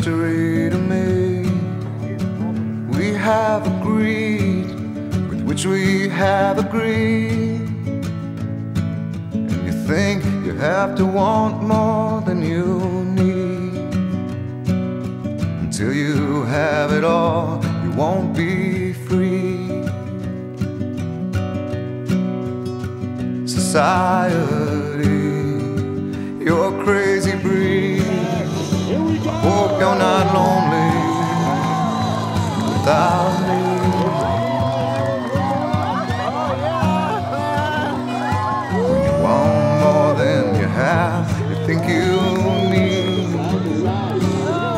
mystery to me. We have agreed with which we have agreed. And you think you have to want more than you need. Until you have it all, you won't be free. Society without me. You want more than you have, you think you need.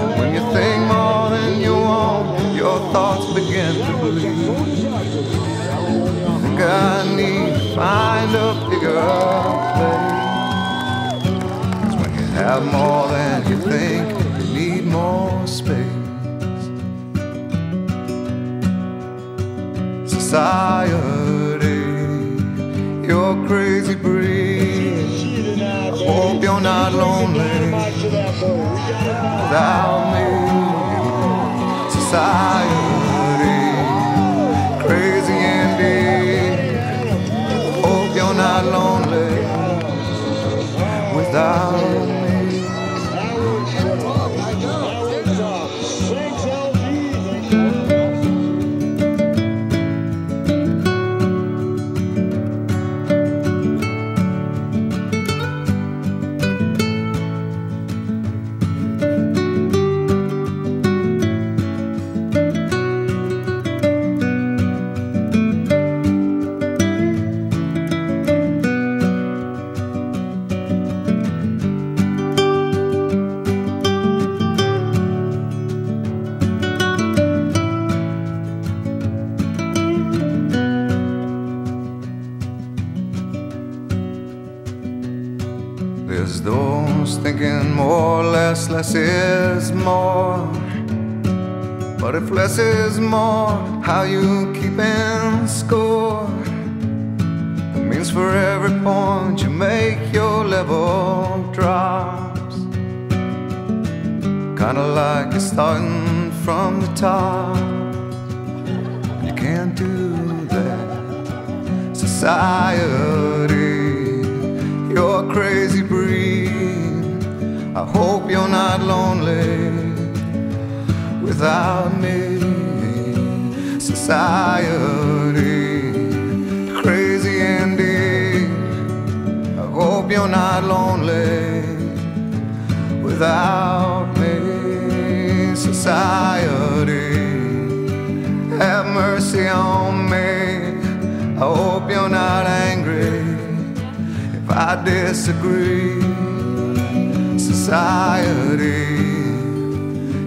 And when you think more than you want, your thoughts begin to bleed. I think I need to find a bigger place. Cause when you have more your crazy breeze. Hope you're not lonely without me. Society, crazy indeed. Hope you're not lonely without me. I would, I would, I would, less, is more. But if less is more, how you keeping score? It means for every point you make, your level drops. Kinda like you're starting from the top. You can't do that. Society, you're crazy breed. I hope you're not lonely without me. Society, crazy indeed. I hope you're not lonely without me. Society, have mercy on me. I hope you're not angry if I disagree. Society,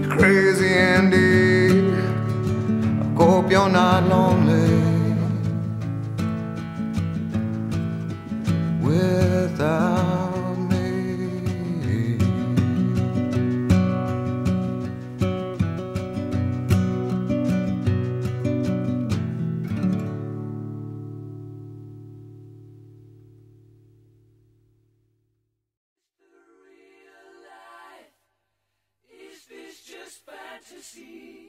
crazy indeed. I hope you're not lonely without just fantasy?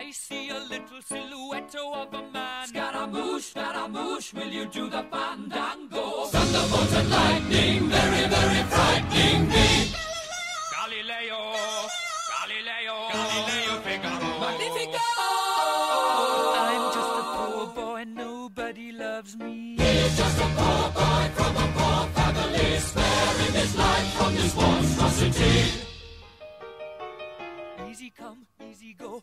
I see a little silhouette of a man. Scaramouche, Scaramouche, will you do the fandango? Thunderbolt and lightning, very, very frightening me. Galileo, Galileo, Galileo Figaro. Magnifico! I'm just a poor boy, nobody loves me. He's just a poor boy from a poor family, sparing his life from this monstrosity. Easy come, easy go